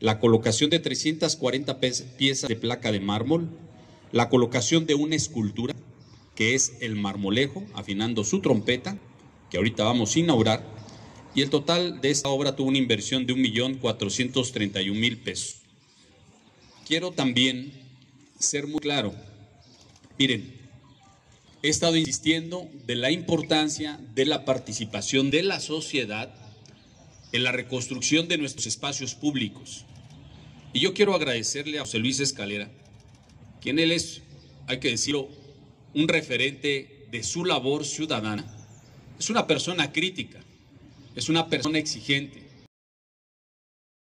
la colocación de 340 piezas de placa de mármol, la colocación de una escultura, que es el marmolejo, afinando su trompeta, que ahorita vamos a inaugurar, y el total de esta obra tuvo una inversión de 1.431.000 pesos. Quiero también ser muy claro. Miren, he estado insistiendo de la importancia de la participación de la sociedad en la reconstrucción de nuestros espacios públicos. Y yo quiero agradecerle a José Luis Escalera, quien él es, hay que decirlo, un referente de su labor ciudadana. Es una persona crítica, es una persona exigente,